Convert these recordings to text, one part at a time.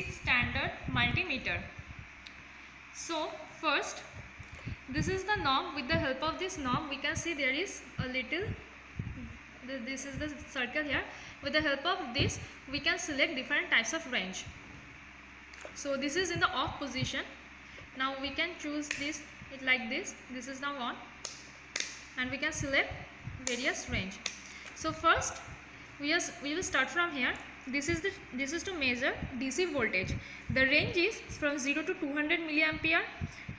basic standard multimeter. So first this is the knob with the help of this knob we can see there is a little this is the circle here. With the help of this we can select different types of range. So this is in the off position. Now we can choose this it like this. This is now on and we can select various range. So first we, are, we will start from here this is the this is to measure dc voltage. The range is from 0 to 200 milliampere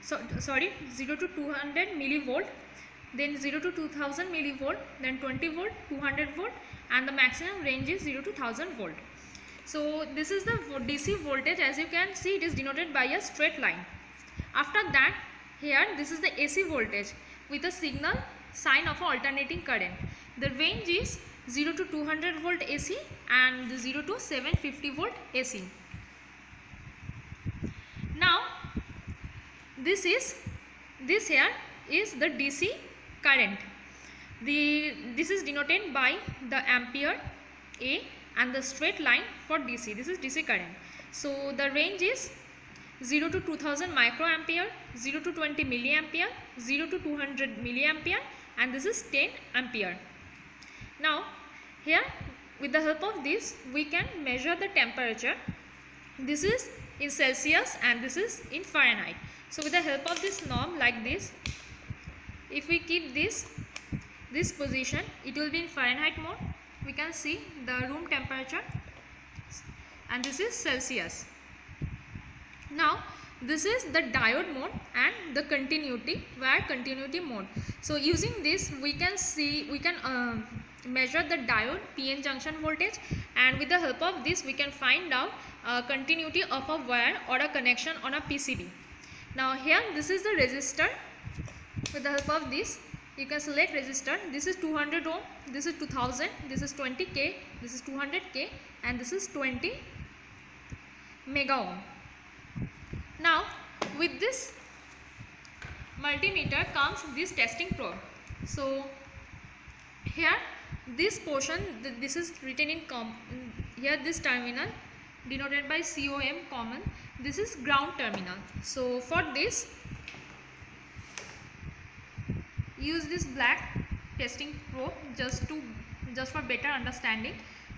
so sorry 0 to 200 millivolt then 0 to 2000 millivolt then 20 volt 200 volt and the maximum range is 0 to 1000 volt. So this is the dc voltage. As you can see it is denoted by a straight line. After that here this is the ac voltage with a signal sign of alternating current. The range is 0 to 200 volt AC and the 0 to 750 volt AC. Now this is this here is the DC current. The this is denoted by the ampere A and the straight line for DC. This is DC current. So the range is 0 to 2000 microampere, 0 to 20 milliampere, 0 to 200 milliampere and this is 10 ampere. Now here with the help of this we can measure the temperature. This is in Celsius and this is in Fahrenheit. So with the help of this knob like this if we keep this this position it will be in Fahrenheit mode. We can see the room temperature and this is Celsius. Now this is the diode mode and the continuity wire continuity mode. So using this we can see we can uh, measure the diode PN junction voltage and with the help of this we can find out uh, continuity of a wire or a connection on a PCB. Now here this is the resistor with the help of this you can select resistor this is 200 ohm this is 2000 this is 20k this is 200k and this is 20 mega ohm. Now with this multimeter comes this testing probe. So here this portion this is written in com here this terminal denoted by COM common. This is ground terminal. So for this use this black testing probe just to just for better understanding.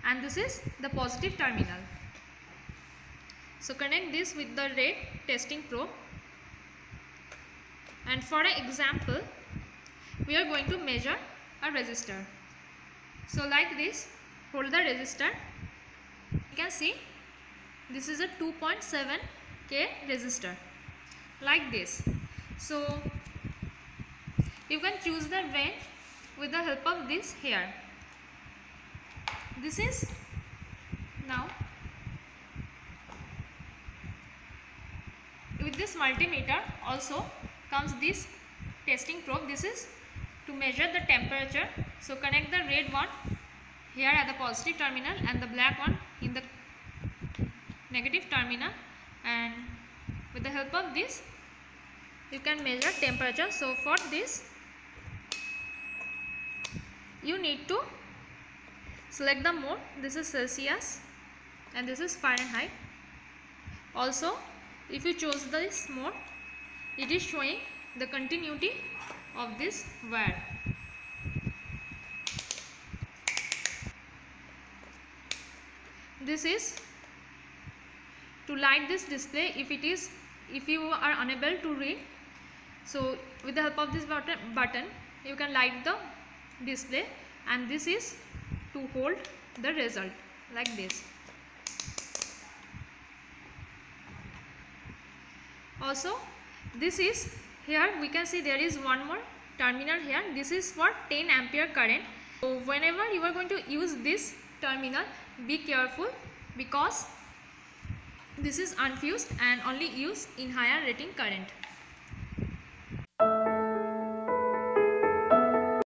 And this is the positive terminal. So connect this with the red testing probe. And for an example we are going to measure a resistor so like this, hold the resistor. You can see this is a 2.7 K resistor like this. So you can choose the range with the help of this here. This is now with this multimeter also comes this testing probe. This is to measure the temperature. So connect the red one here at the positive terminal and the black one in the negative terminal. And with the help of this you can measure temperature. So for this you need to select the mode this is Celsius and this is Fahrenheit. Also if you choose this mode it is showing the continuity of this wire. This is to light this display if it is if you are unable to read so with the help of this button, button you can light the display and this is to hold the result like this also this is here we can see there is one more terminal here. This is for 10 ampere current. So whenever you are going to use this terminal be careful because this is unfused and only used in higher rating current